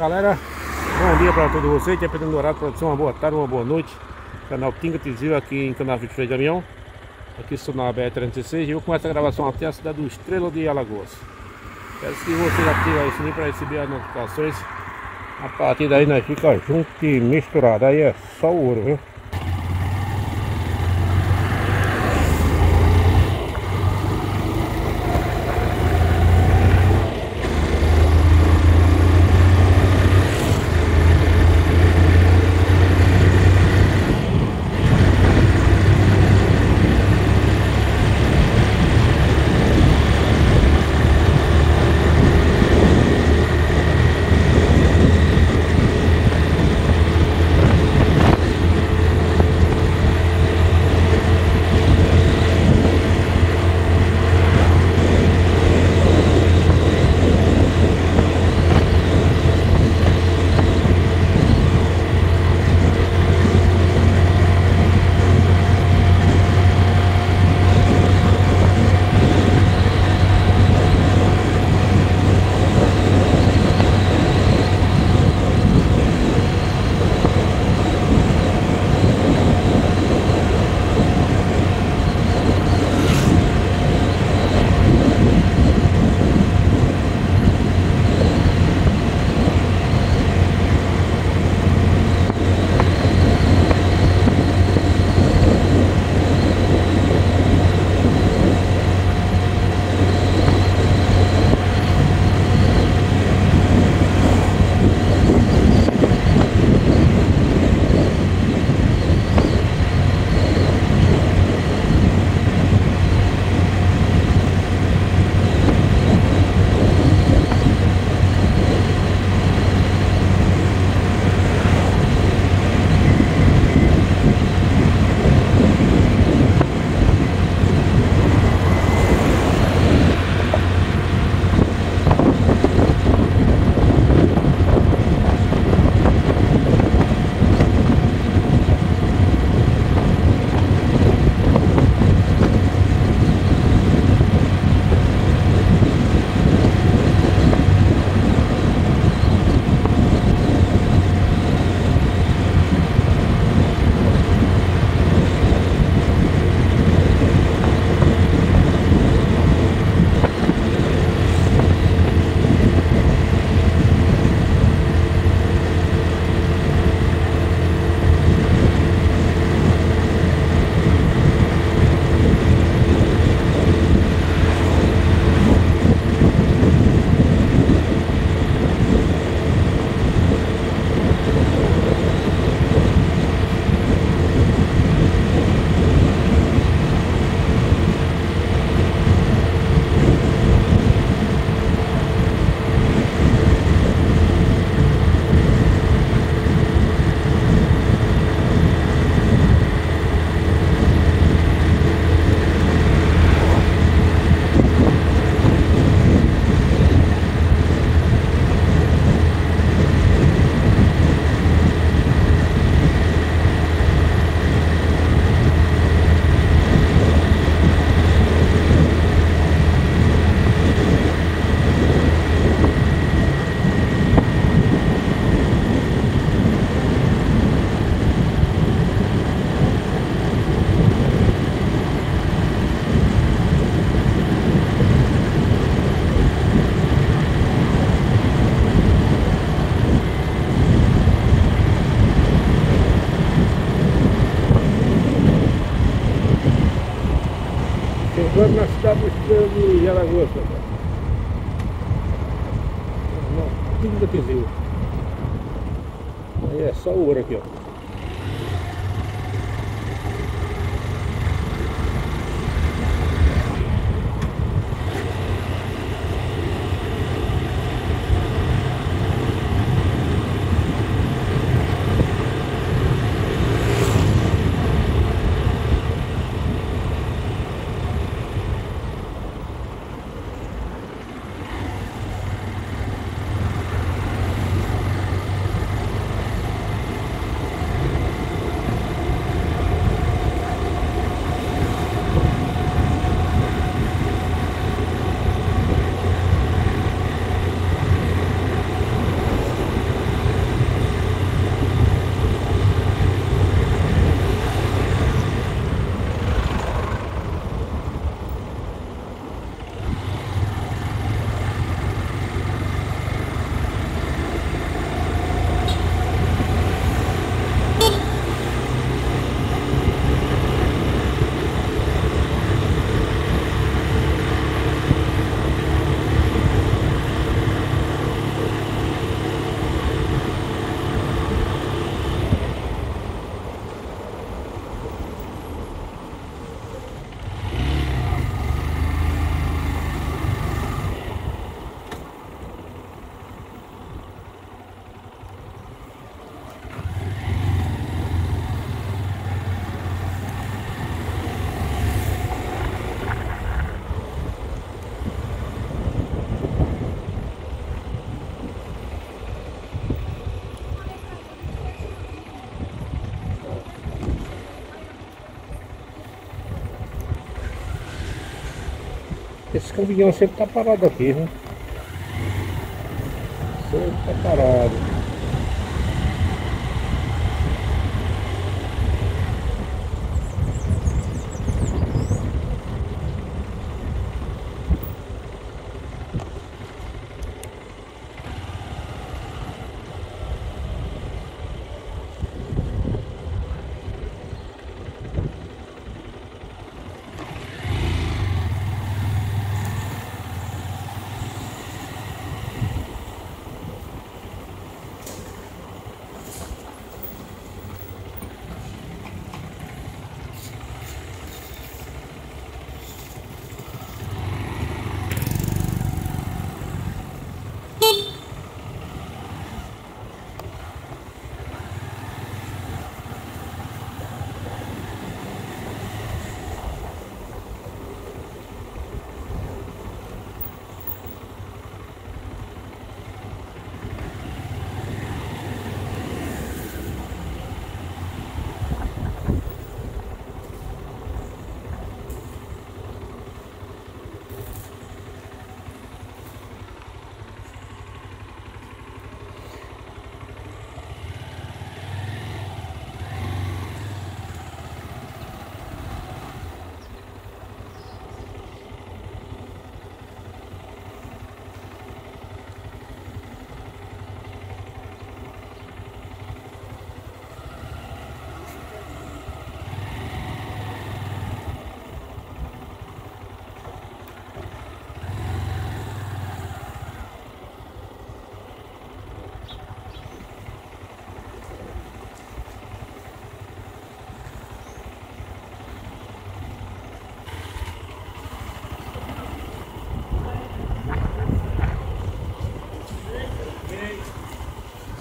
Galera, bom dia para todos vocês, dependendo do horário, produção, uma boa tarde, uma boa noite. Canal Tinga Tizil aqui em Canal de Freio de Avião. Aqui estou na BR-36 e eu começo a gravação até a cidade do Estrela de Alagoas. Peço que vocês ativem o sininho para receber as notificações. A partir daí nós fica junto e misturado. Aí é só ouro, viu? Chegando na cidade do Estrela de Alagoas, pessoal. Não, tudo da. Aí é só ouro aqui, ó. Esse caminhão sempre tá parado aqui, né? Sempre tá parado.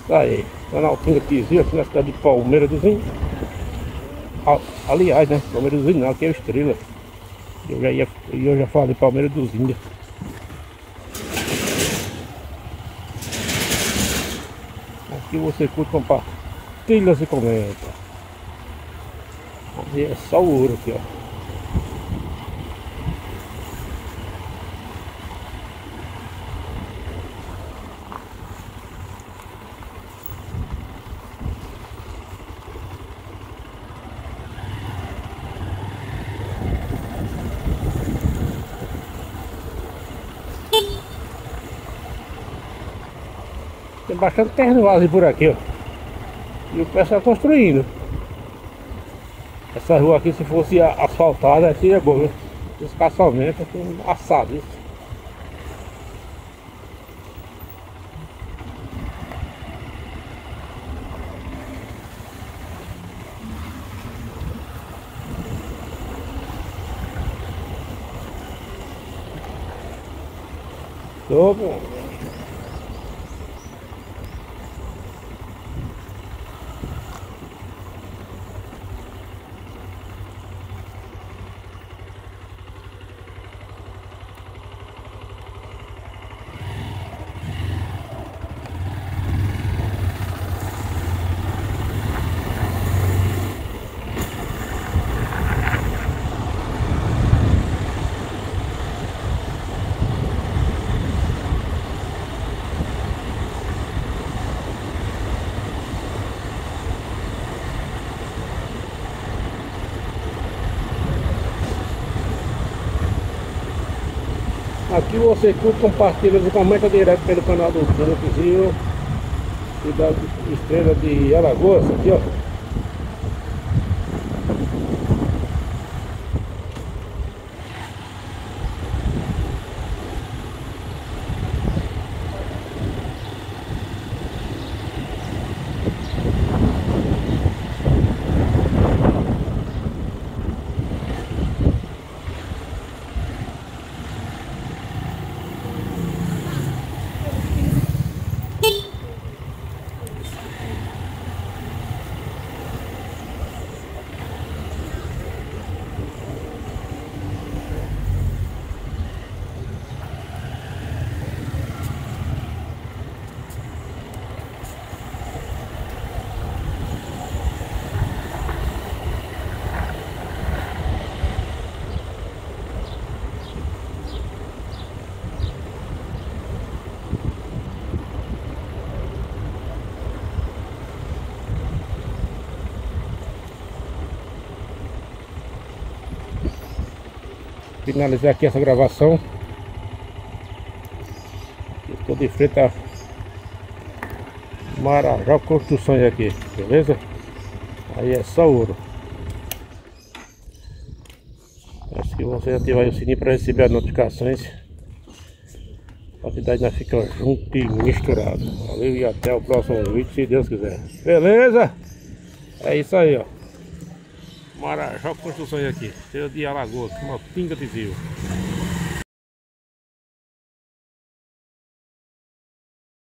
Tá aí, Planaltina Pizinho, aqui na cidade de Palmeira dos Índios. Aliás, né? Palmeira dos Índios não, aqui é o Estrela. Eu já, ia, eu já falei Palmeira dos Índios. Aqui você curte compartilha e comenta. Aqui é só o ouro aqui, ó. Tem bastante terreno vazio por aqui, ó. E o pessoal construindo. Essa rua aqui, se fosse asfaltada, seria bom, né? Os caçamentos com assado, isso. Tô, Aqui você curte, compartilha e comenta direto pelo canal do Campos Cidade Estrela de Alagoas, aqui ó. Finalizar aqui essa gravação. Estou de frente a Marajó Construções aqui, beleza? Aí é só ouro. Acho que você ativar o sininho para receber as notificações. A cidade não fica junto e misturado. Valeu e até o próximo vídeo, se Deus quiser. Beleza? É isso aí, ó. Marajó Construções aqui, cheio de Alagoas, uma pinga de rio.